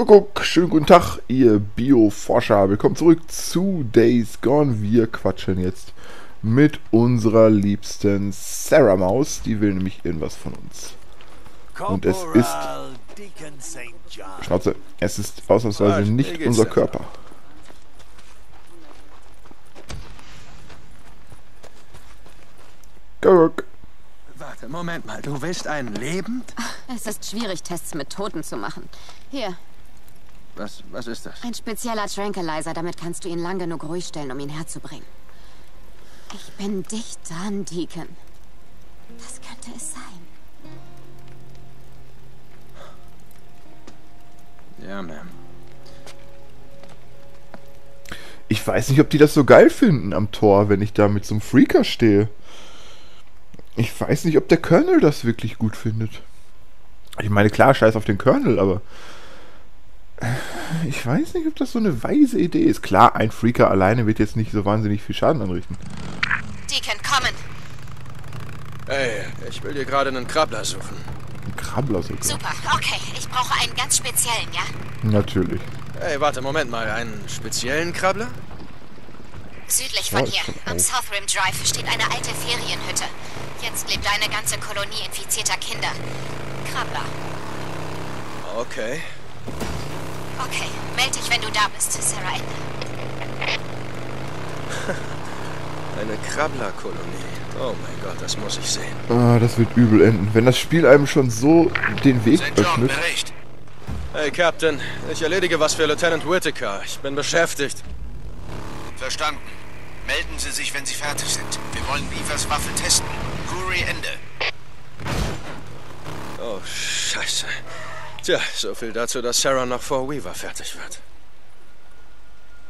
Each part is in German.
Kuckuck, schönen guten Tag, ihr Bioforscher. Willkommen zurück zu Days Gone. Wir quatschen jetzt mit unserer liebsten Sarah Maus. Die will nämlich irgendwas von uns. Und es ist... Schnauze, es ist ausnahmsweise nicht unser Körper. Kuckuck. Warte, Moment mal. Du willst einen lebend? Es ist schwierig, Tests mit Toten zu machen. Hier, Was, was ist das? ein spezieller Tranquilizer. Damit kannst du ihn lang genug ruhig stellen, um ihn herzubringen. Ich bin dicht dran, Deacon. Das könnte es sein. Ja, Ma'am. Ich weiß nicht, ob die das so geil finden am Tor, wenn ich da mit so einem Freaker stehe. Ich weiß nicht, ob der Colonel das wirklich gut findet. Ich meine, klar, scheiß auf den Colonel, aber... Ich weiß nicht, ob das so eine weise Idee ist. Klar, ein Freaker alleine wird jetzt nicht so wahnsinnig viel Schaden anrichten. Deacon, kommen! Hey, ich will dir gerade einen Krabbler suchen. Ein Krabbler sogar. Super, okay. Ich brauche einen ganz speziellen, ja? Natürlich. Hey, warte, Moment mal. Einen speziellen Krabbler? Südlich von hier, am auf. South Rim Drive, steht eine alte Ferienhütte. Jetzt lebt eine ganze Kolonie infizierter Kinder. Krabbler. Okay. Okay, melde dich, wenn du da bist, Sarah Ende. Eine Krabblerkolonie. Oh mein Gott, das muss ich sehen. Ah, das wird übel enden. Wenn das Spiel einem schon so den Weg öffnet. Bericht. Hey, Captain. Ich erledige was für Lieutenant Whittaker. Ich bin beschäftigt. Verstanden. Melden Sie sich, wenn Sie fertig sind. Wir wollen Beavers Waffe testen. Curry Ende. Oh, scheiße. Tja, so viel dazu, dass Sarah noch vor Weaver fertig wird.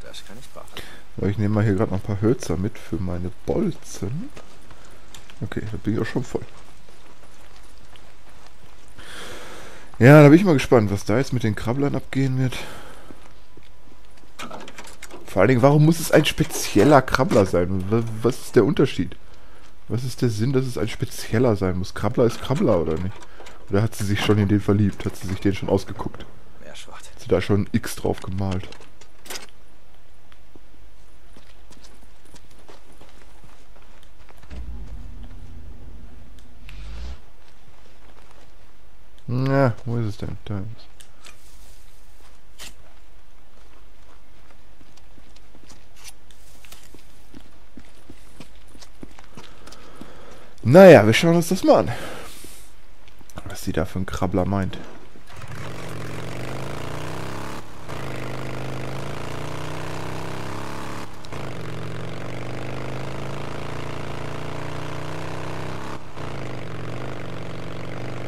Das kann ich brauchen. Ich nehme mal hier gerade noch ein paar Hölzer mit für meine Bolzen. Okay, da bin ich auch schon voll. Ja, da bin ich mal gespannt, was da jetzt mit den Krabblern abgehen wird. Vor allen Dingen, warum muss es ein spezieller Krabbler sein? Wa- Was ist der Unterschied? Was ist der Sinn, dass es ein spezieller sein muss? Krabbler ist Krabbler, oder nicht? Oder hat sie sich schon in den verliebt? Hat sie sich den schon ausgeguckt? Meerschwart. Hat sie da schon ein X drauf gemalt? Ja, wo ist es denn? Da ist es. Naja, wir schauen uns das mal an. Was sie da für ein Krabbler meint.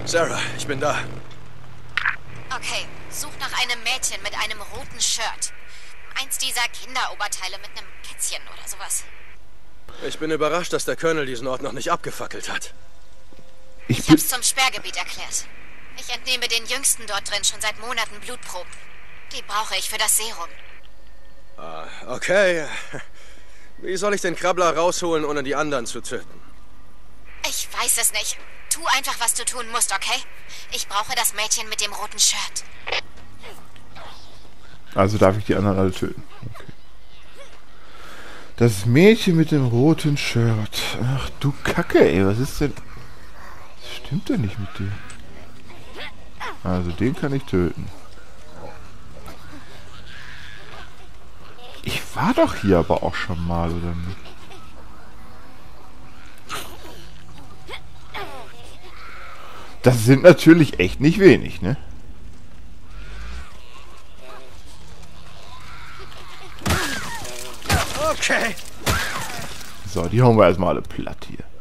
Sarah, ich bin da. Okay, such nach einem Mädchen mit einem roten Shirt. Eins dieser Kinderoberteile mit einem Kätzchen oder sowas. Ich bin überrascht, dass der Colonel diesen Ort noch nicht abgefackelt hat. Hab's zum Sperrgebiet erklärt. Ich entnehme den Jüngsten dort drin schon seit Monaten Blutproben. Die brauche ich für das Serum. Ah, okay. Wie soll ich den Krabbler rausholen, ohne die anderen zu töten? Ich weiß es nicht. Tu einfach, was du tun musst, okay? Ich brauche das Mädchen mit dem roten Shirt. also darf ich die anderen alle töten. Okay. Das Mädchen mit dem roten Shirt. Ach du Kacke, ey. Was ist denn... Was stimmt denn nicht mit dir? Also den kann ich töten. Ich war doch hier aber auch schon mal, oder nicht? Das sind natürlich echt nicht wenig, ne? Okay. So, die hauen wir erstmal alle platt hier.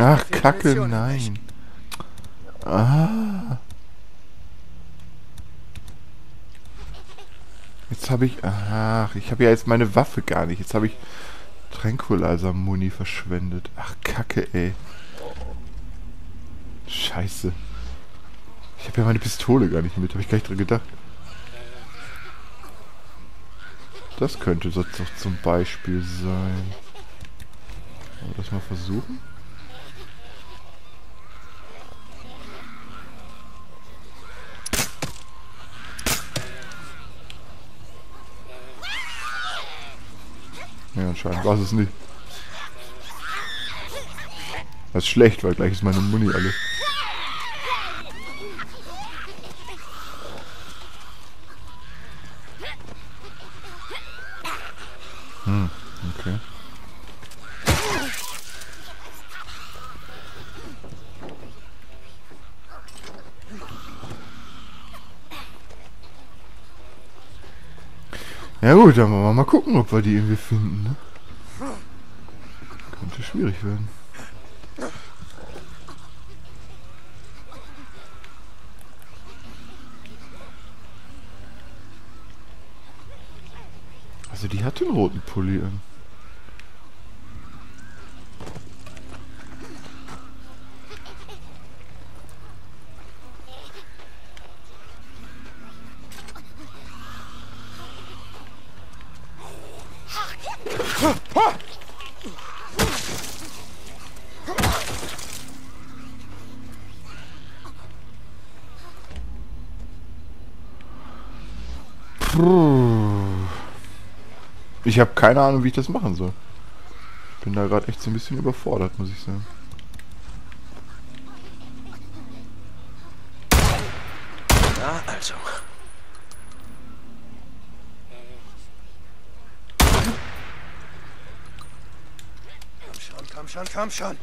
Ach, Kacke, nein. Ah. Jetzt habe ich... Ach, ich habe ja jetzt meine Waffe gar nicht. Jetzt habe ich Tranquilizer-Muni verschwendet. Ach, Kacke, ey. Scheiße. Ich habe ja meine Pistole gar nicht mit. Habe ich gar nicht dran gedacht. Das könnte so doch zum Beispiel sein. Wollen wir das mal versuchen? Anscheinend war es nicht. Das ist schlecht, weil gleich ist meine Muni alle. Hm, okay. Ja gut, dann wollen wir mal gucken, ob wir die irgendwie finden. Ne? Schwierig werden. Also die hat den roten Pulli an. Ich habe keine Ahnung, wie ich das machen soll. Bin da gerade echt so ein bisschen überfordert, muss ich sagen. Na also. Komm schon, komm schon, komm schon.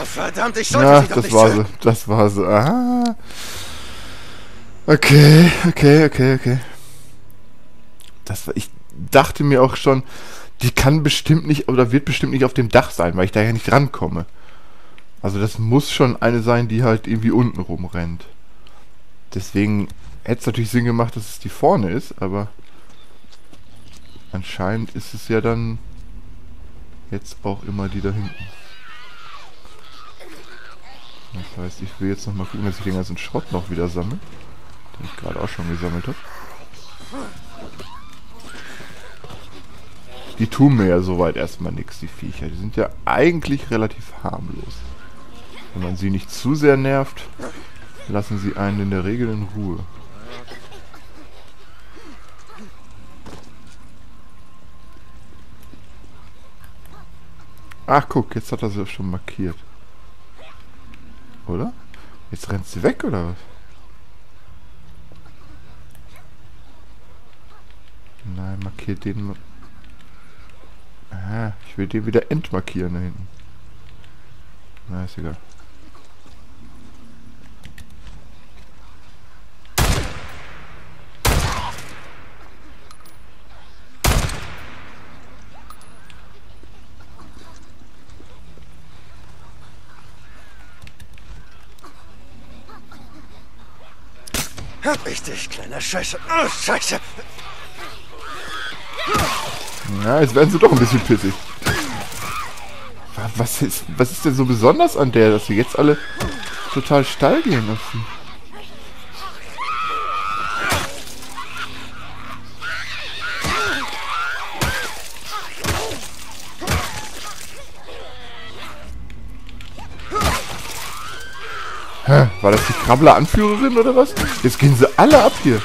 Oh, verdammt, ich sollte Ja, sie doch das nicht war sie. Das war sie. Aha. Okay, okay, okay, okay. Das war, ich dachte mir auch schon, die kann bestimmt nicht, oder wird bestimmt nicht auf dem Dach sein, weil ich da ja nicht rankomme. Also das muss schon eine sein, die halt irgendwie unten rumrennt. Deswegen hätte es natürlich Sinn gemacht, dass es die vorne ist, aber anscheinend ist es ja dann jetzt auch immer die da hinten. Das heißt, ich will jetzt noch mal gucken, dass ich den ganzen Schrott noch wieder sammle. Den ich gerade auch schon gesammelt habe. Die tun mir ja soweit erstmal nichts, die Viecher. Die sind ja eigentlich relativ harmlos. Wenn man sie nicht zu sehr nervt, lassen sie einen in der Regel in Ruhe. Ach guck, jetzt hat er sie schon markiert. Oder? Jetzt rennt sie weg, oder was? Nein, markiert den... Aha, ich will den wieder entmarkieren da hinten. Na, ist egal. Hab ich dich, kleiner Scheiße. Oh, Scheiße. Ja, jetzt werden sie doch ein bisschen pissig. Wa- Was ist, was ist denn so besonders an der, dass sie jetzt alle total steil gehen lassen? Krabbler-Anführerin oder was? Jetzt gehen sie alle ab hier.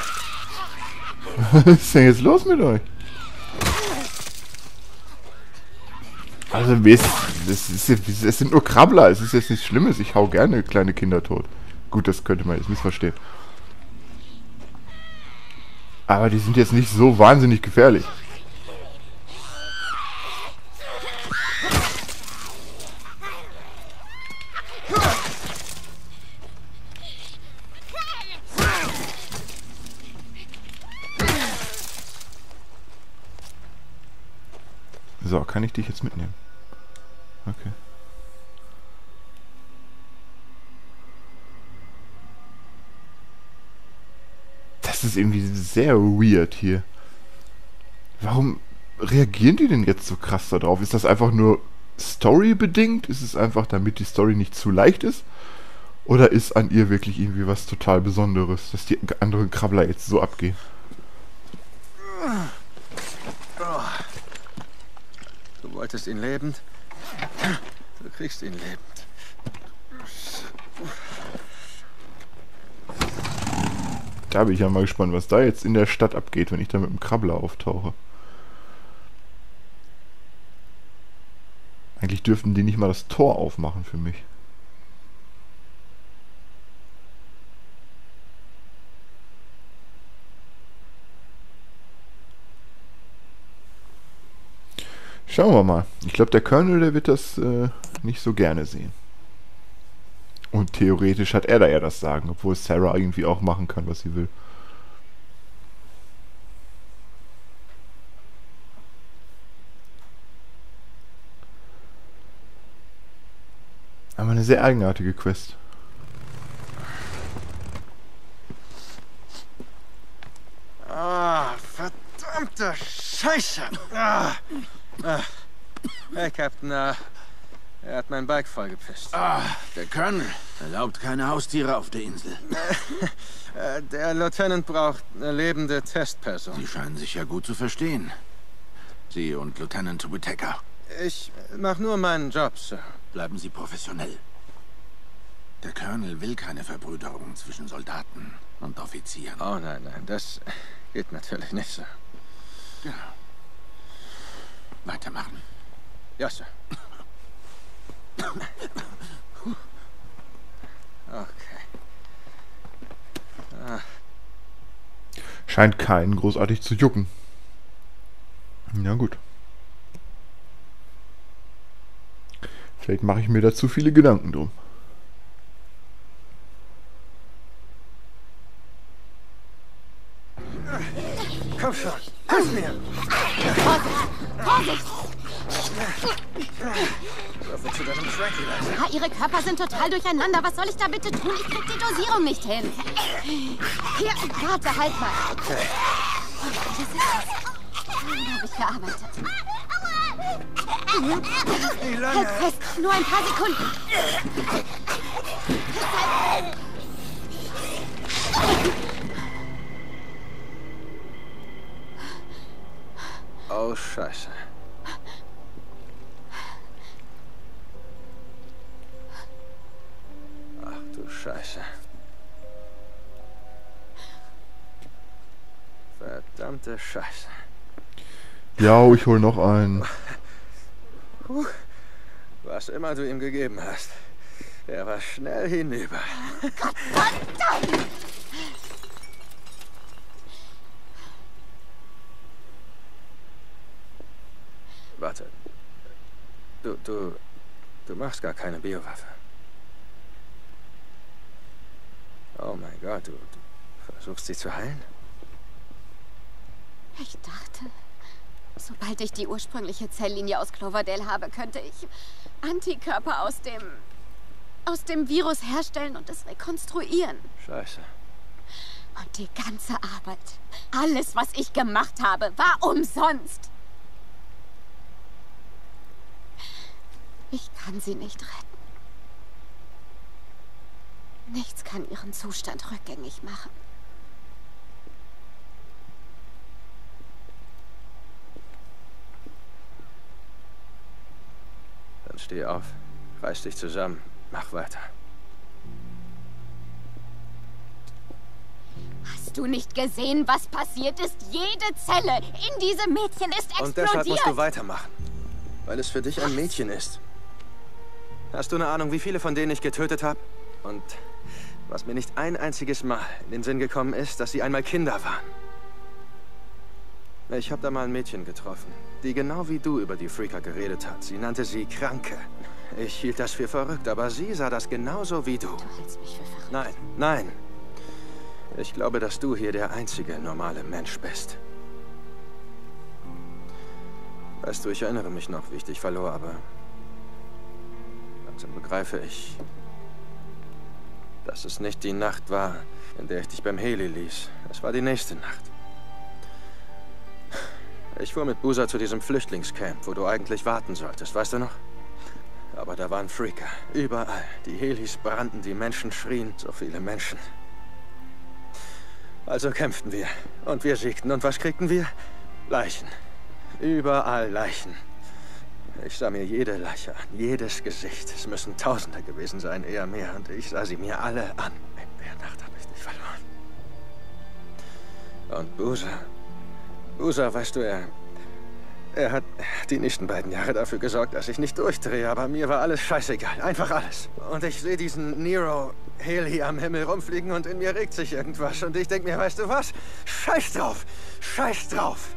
Was ist denn jetzt los mit euch? Also, es sind nur Krabbler, es ist jetzt nichts Schlimmes. Ich hau gerne kleine Kinder tot. Gut, das könnte man jetzt missverstehen. Aber die sind jetzt nicht so wahnsinnig gefährlich. So, kann ich dich jetzt mitnehmen? Okay. Das ist irgendwie sehr weird hier. Warum reagieren die denn jetzt so krass darauf? Ist das einfach nur Story-bedingt? Ist es einfach, damit die Story nicht zu leicht ist? Oder ist an ihr wirklich irgendwie was total Besonderes, dass die anderen Krabbler jetzt so abgehen? Du wolltest ihn lebend? Du kriegst ihn lebend. Da bin ich ja mal gespannt, was da jetzt in der Stadt abgeht, wenn ich da mit dem Krabbler auftauche. Eigentlich dürften die nicht mal das Tor aufmachen für mich. Schauen wir mal. Ich glaube, der Colonel, der wird das äh, nicht so gerne sehen. Und theoretisch hat er da ja das Sagen, obwohl Sarah irgendwie auch machen kann, was sie will. Aber eine sehr eigenartige Quest. Ah, verdammte Scheiße! Ah. Ah. Hey, Captain, uh, er hat mein Bike vollgepisst. Ah, der Colonel erlaubt keine Haustiere auf der Insel. Äh, der Lieutenant braucht eine lebende Testperson. Sie scheinen sich ja gut zu verstehen. Sie und Lieutenant Whittaker. Ich mach nur meinen Job, Sir. Bleiben Sie professionell. Der Colonel will keine Verbrüderung zwischen Soldaten und Offizieren. Oh nein, nein, das geht natürlich nicht, Sir. Ja. Weitermachen. Ja, Sir. Okay. Ah, Scheint keinen großartig zu jucken. Ja gut. Vielleicht mache ich mir da zu viele Gedanken drum. komm schon, hilf mir! Würfel Ah, ihre Körper sind total durcheinander. Was soll ich da bitte tun? Ich krieg die Dosierung nicht hin. Hier, warte, halt mal. Das ist es. Daran habe ich gearbeitet. Halt lange? fest, nur ein paar Sekunden. Oh, Scheiße. Ach du Scheiße. Verdammte Scheiße. Ja, ich hol noch einen. Was immer du ihm gegeben hast. Er war schnell hinüber. Warte. Du, du, du machst gar keine Biowaffe. Oh mein Gott, du, du versuchst sie zu heilen? Ich dachte, sobald ich die ursprüngliche Zelllinie aus Cloverdale habe, könnte ich Antikörper aus dem aus dem Virus herstellen und es rekonstruieren. Scheiße. Und die ganze Arbeit, alles, was ich gemacht habe, war umsonst. Ich kann sie nicht retten. Nichts kann ihren Zustand rückgängig machen. Dann steh auf, reiß dich zusammen, mach weiter. Hast du nicht gesehen, was passiert ist? Jede Zelle in diesem Mädchen ist explodiert. Und deshalb musst du weitermachen. Weil es für dich ein Mädchen ist. Hast du eine Ahnung, wie viele von denen ich getötet habe? Und was mir nicht ein einziges Mal in den Sinn gekommen ist, dass sie einmal Kinder waren. Ich habe da mal ein Mädchen getroffen, die genau wie du über die Freaker geredet hat. Sie nannte sie Kranke. Ich hielt das für verrückt, aber sie sah das genauso wie du. Du hältst mich für verrückt. Nein, nein. Ich glaube, dass du hier der einzige normale Mensch bist. Weißt du, ich erinnere mich noch, wie ich dich verlor, aber langsam begreife ich, dass es nicht die Nacht war, in der ich dich beim Heli ließ. Es war die nächste Nacht. Ich fuhr mit Busa zu diesem Flüchtlingscamp, wo du eigentlich warten solltest, weißt du noch? Aber da waren Freaker. Überall. Die Helis brannten, die Menschen schrien. So viele Menschen. Also kämpften wir. Und wir siegten. Und was kriegten wir? Leichen. Überall Leichen. Ich sah mir jede Leiche an, jedes Gesicht. Es müssen Tausende gewesen sein, eher mehr. Und ich sah sie mir alle an. In der Nacht habe ich dich verloren. Und Busa. Busa, weißt du, er... Er hat die nächsten beiden Jahre dafür gesorgt, dass ich nicht durchdrehe, aber mir war alles scheißegal. Einfach alles. Und ich sehe diesen Nero Haley am Himmel rumfliegen und in mir regt sich irgendwas. Und ich denke mir, weißt du was? Scheiß drauf! Scheiß drauf!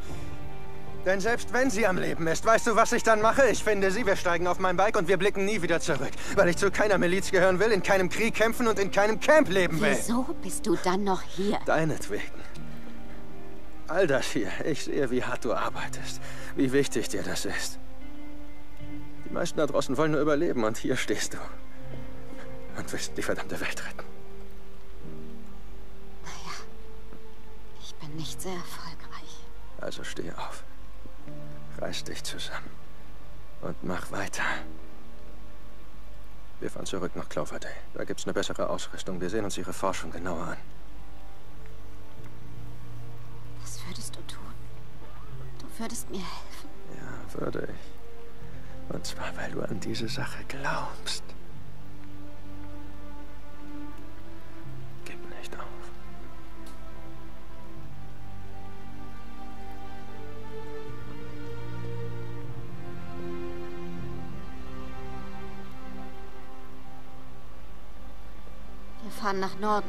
Denn selbst wenn sie am Leben ist, weißt du, was ich dann mache? Ich finde sie, wir steigen auf mein Bike und wir blicken nie wieder zurück. Weil ich zu keiner Miliz gehören will, in keinem Krieg kämpfen und in keinem Camp leben will. Wieso bist du dann noch hier? Deinetwegen. All das hier. Ich sehe, wie hart du arbeitest. Wie wichtig dir das ist. Die meisten da draußen wollen nur überleben und hier stehst du. Und willst die verdammte Welt retten. Naja, ich bin nicht sehr erfolgreich. Also steh auf. Reiß dich zusammen. Und mach weiter. Wir fahren zurück nach Cloverdale. Da gibt's eine bessere Ausrüstung. Wir sehen uns ihre Forschung genauer an. Was würdest du tun? Du würdest mir helfen. Ja, würde ich. Und zwar, weil du an diese Sache glaubst. Fahren nach Norden.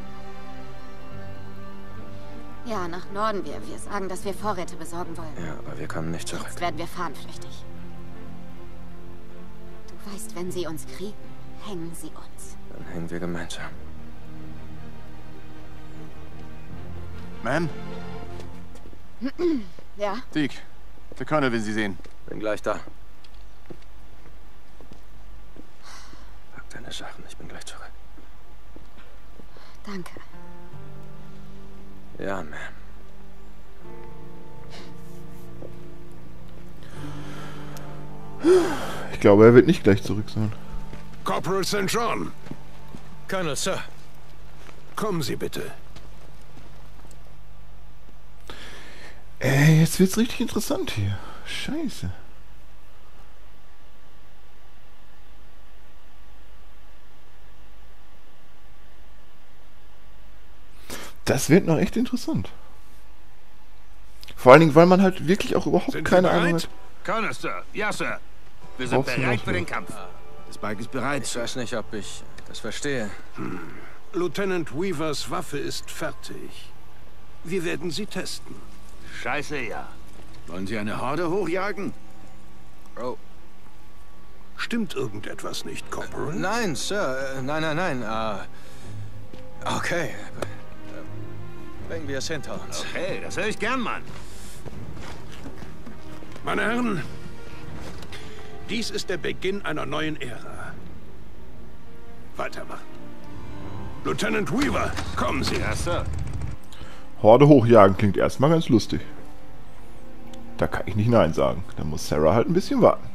Ja, nach Norden. Wir, wir sagen, dass wir Vorräte besorgen wollen. Ja, aber wir kommen nicht zurück. Jetzt werden wir fahnenflüchtig. Du weißt, wenn sie uns kriegen, hängen sie uns. Dann hängen wir gemeinsam. Ma'am? Ja? Deke, der Colonel will Sie sehen. Bin gleich da. Pack deine Sachen, ich bin gleich zurück. Danke. Ja, Ma'am. Ich glaube, er wird nicht gleich zurück sein. Corporal St. John, Colonel, Sir. kommen Sie bitte. Ey, jetzt wird's richtig interessant hier. Scheiße. Das wird noch echt interessant. Vor allen Dingen, weil man halt wirklich auch überhaupt Sind keine? Ahnung hat. Colonel, Sir. Ja, Sir. Wir sind du bereit für den? Kampf. Das Bike ist Ich bereit. weiß nicht, ob ich das verstehe. Lieutenant Weavers Waffe ist fertig. Wir werden sie testen. Scheiße, ja. Wollen Sie eine Horde hochjagen? Oh. Stimmt irgendetwas nicht, Corporal? Nein, Sir. Äh, Nein, nein, nein. Äh, okay. Bringen wir es hinter uns. Okay, das höre ich gern, Mann. Meine Herren, dies ist der Beginn einer neuen Ära. Weitermachen. Lieutenant Weaver, kommen Sie. Ja, Sir. Horde hochjagen klingt erstmal ganz lustig. Da kann ich nicht Nein sagen. Da muss Sarah halt ein bisschen warten.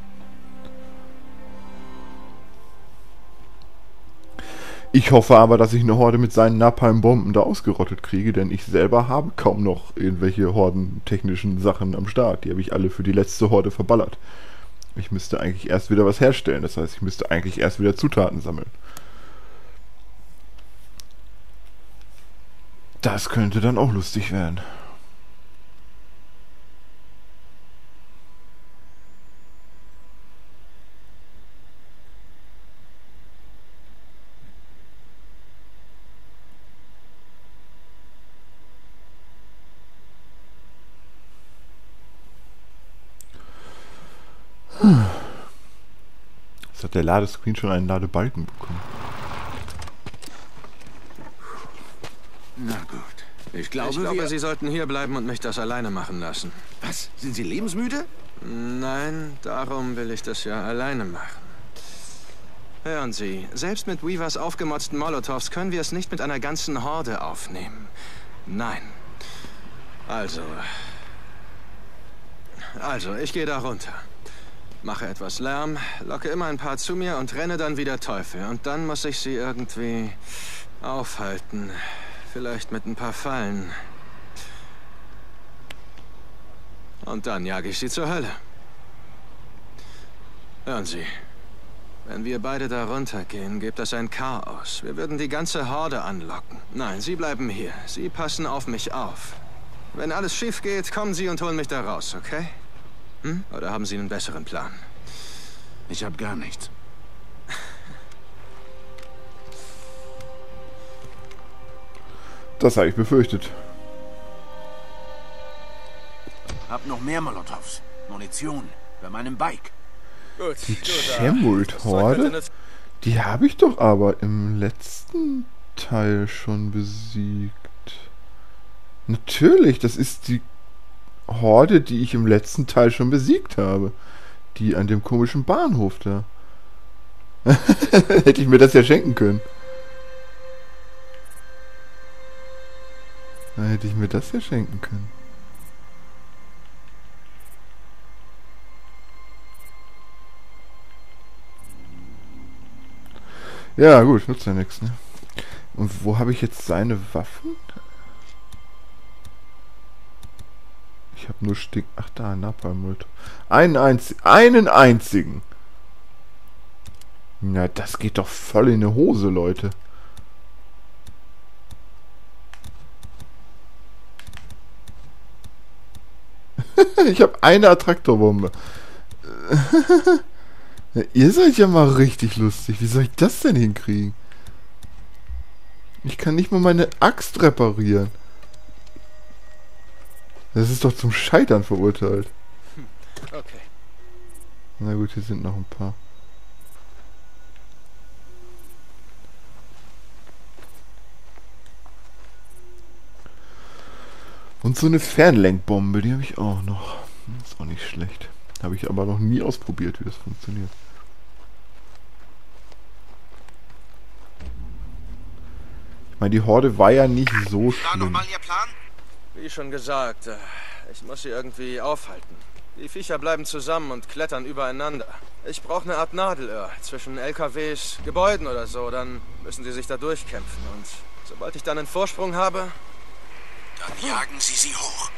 Ich hoffe aber, dass ich eine Horde mit seinen Napalm-Bomben da ausgerottet kriege, denn ich selber habe kaum noch irgendwelche hordentechnischen Sachen am Start. Die habe ich alle für die letzte Horde verballert. Ich müsste eigentlich erst wieder was herstellen. Das heißt, ich müsste eigentlich erst wieder Zutaten sammeln. Das könnte dann auch lustig werden. Der Ladescreen schon einen Ladebalken bekommen. Na gut. Ich glaube, Ich glaube, wir... Sie sollten hier bleiben und mich das alleine machen lassen. Was? Sind Sie lebensmüde? Nein, darum will ich das ja alleine machen. Hören Sie, selbst mit Weavers aufgemotzten Molotovs können wir es nicht mit einer ganzen Horde aufnehmen. Nein. Also. Also, ich gehe da runter. Mache etwas Lärm, locke immer ein paar zu mir und renne dann wie der Teufel. Und dann muss ich sie irgendwie aufhalten. Vielleicht mit ein paar Fallen. Und dann jage ich sie zur Hölle. Hören Sie, wenn wir beide da runtergehen, gibt das ein Chaos. Wir würden die ganze Horde anlocken. Nein, Sie bleiben hier. Sie passen auf mich auf. Wenn alles schief geht, kommen Sie und holen mich da raus, okay? Hm? Oder haben Sie einen besseren Plan? Ich habe gar nichts. Das habe ich befürchtet. Hab noch mehr Molotovs. Munition. Bei meinem Bike. Gut, Die gut, Chemult das Zeug könnte Horde? nütz- Die habe ich doch aber im letzten Teil schon besiegt. Natürlich, das ist die Horde, die ich im letzten Teil schon besiegt habe. Die an dem komischen Bahnhof da. Hätte ich mir das ja schenken können. Hätte ich mir das ja schenken können. Ja, gut, nutzt ja nichts, ne? Und wo habe ich jetzt seine Waffen? Ich habe nur Stick. Ach da, Napalmult. Einen, einzi einen einzigen. Na, das geht doch voll in die Hose, Leute. ich habe eine Attraktorbombe. Ihr seid ja mal richtig lustig. Wie soll ich das denn hinkriegen? Ich kann nicht mal meine Axt reparieren. Das ist doch zum Scheitern verurteilt. Okay. Na gut, hier sind noch ein paar. Und so eine Fernlenkbombe, die habe ich auch noch. Ist auch nicht schlecht. Habe ich aber noch nie ausprobiert, wie das funktioniert. Ich meine, die Horde war ja nicht so schlimm. nochmal Ihr Plan? Wie schon gesagt, äh, ich muss sie irgendwie aufhalten. Die Viecher bleiben zusammen und klettern übereinander. Ich brauche eine Art Nadelöhr zwischen LKWs, Gebäuden oder so. Dann müssen sie sich da durchkämpfen. Und sobald ich dann einen Vorsprung habe, Dann jagen Sie sie hoch.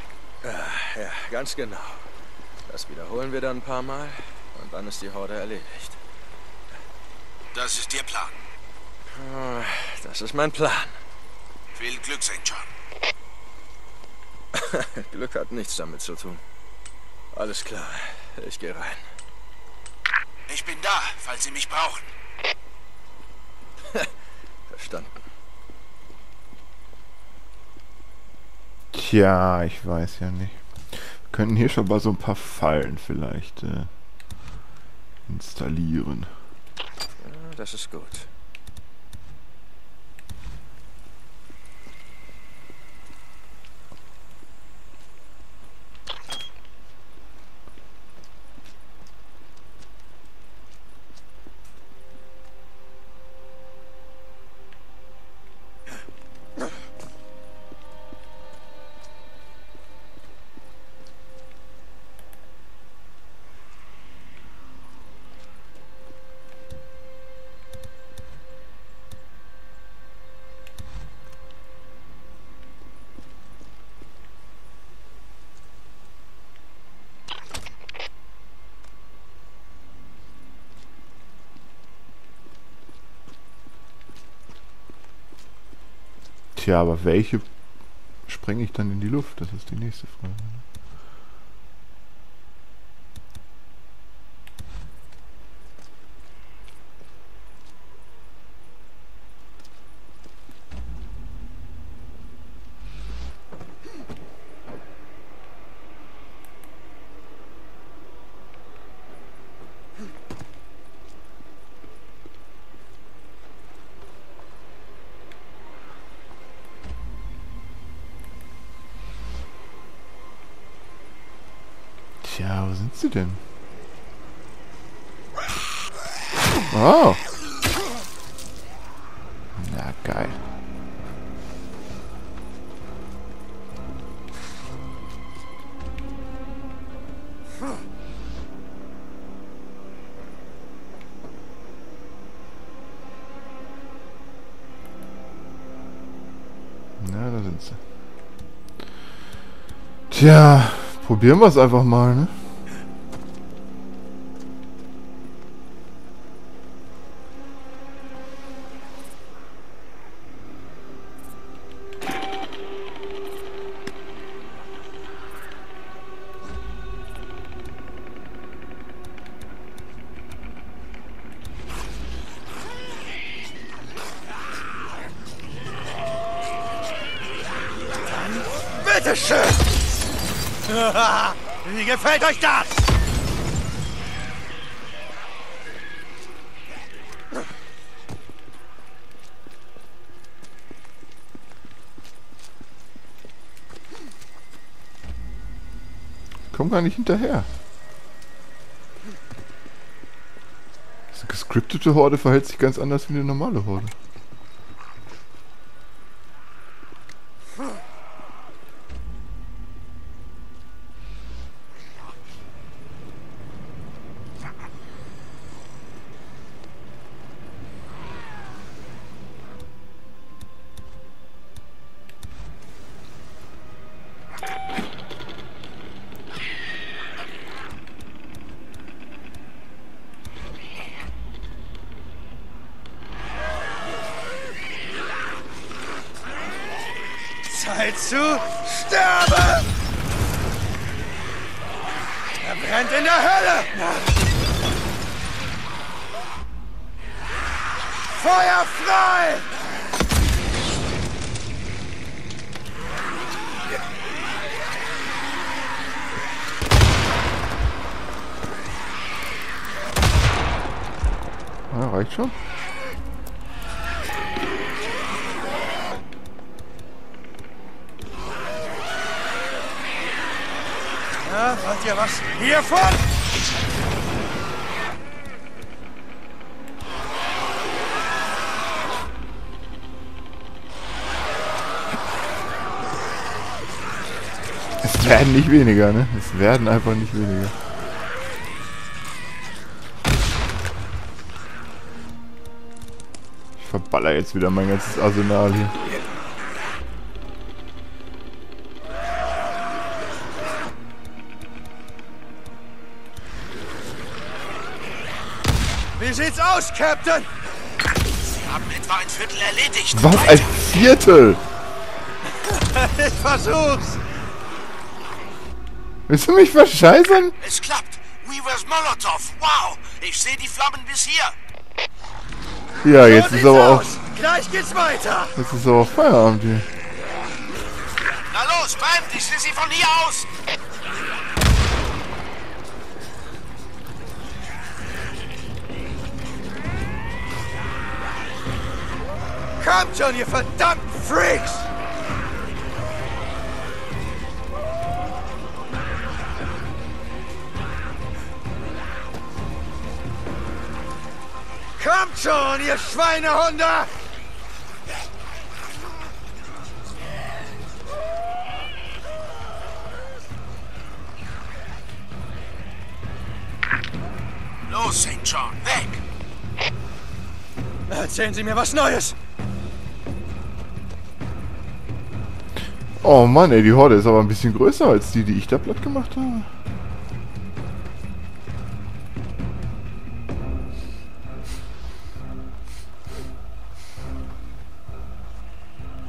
ja, ganz genau. Das wiederholen wir dann ein paar Mal und dann ist die Horde erledigt. Das ist Ihr Plan. Ah, Das ist mein Plan. Viel Glück, St. John. Glück hat nichts damit zu tun. Alles klar, ich gehe rein. Ich bin da, falls Sie mich brauchen. Verstanden. Tja, ich weiß ja nicht. Wir könnten hier schon mal so ein paar Fallen vielleicht äh, installieren. Ja, Das ist gut. Tja, aber welche sprenge ich dann in die Luft? Das ist die nächste Frage. Tja, wo sind sie denn? Oh. Na, geil. Na, da sind sie. Tja, probieren wir es einfach mal, ne? Bitteschön! Wie gefällt euch das? Komm gar nicht hinterher. Diese gescriptete Horde verhält sich ganz anders wie eine normale Horde. Zeit zu sterben! Er brennt in der Hölle! Feuer frei! Ja, reicht schon. Ihr was hiervon? Es werden nicht weniger, ne? Es werden einfach nicht weniger. Ich verballer jetzt wieder mein ganzes Arsenal hier. Wie sieht's aus, Captain? Sie haben etwa ein Viertel erledigt. Was? Weiter. Ein Viertel? Ich versuch's! Willst du mich verscheißern? Es klappt. Weavers Molotov. Wow. Ich sehe die Flammen bis hier. Ja, jetzt So ist aber auch, aus. Gleich geht's weiter! jetzt ist aber auch Feierabend hier. Na los, brennt. Ich sehe sie von hier aus. Kommt schon, ihr verdammten Freaks! Kommt schon, ihr Schweinehunde! Los, St. John. Weg. Erzählen Sie mir was Neues! Oh Mann, ey, die Horde ist aber ein bisschen größer als die, die ich da platt gemacht habe.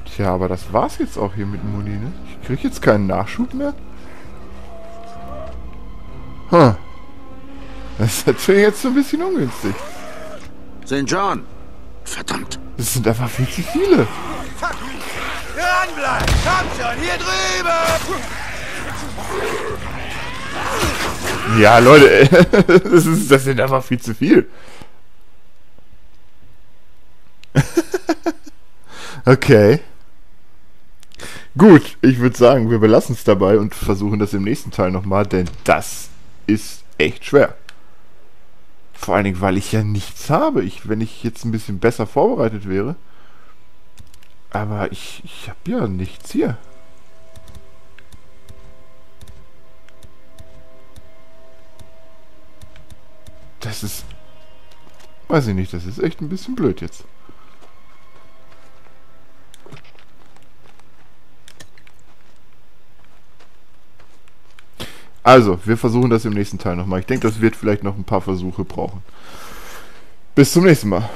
Tja, aber das war's jetzt auch hier mit Muni, ne? Ich krieg jetzt keinen Nachschub mehr. Hm. Das ist natürlich jetzt so ein bisschen ungünstig. St. John! Verdammt! Das sind einfach viel zu viele. Dranbleiben! Kommt schon, hier drüben! Ja, Leute, das, ist, das sind einfach viel zu viel. okay. Gut, ich würde sagen, wir belassen es dabei und versuchen das im nächsten Teil nochmal, denn das ist echt schwer. Vor allen Dingen, weil ich ja nichts habe. Ich, wenn ich jetzt ein bisschen besser vorbereitet wäre. Aber ich, ich habe ja nichts hier. Das ist... Weiß ich nicht, das ist echt ein bisschen blöd jetzt. Also, wir versuchen das im nächsten Teil nochmal. Ich denke, das wird vielleicht noch ein paar Versuche brauchen. Bis zum nächsten Mal.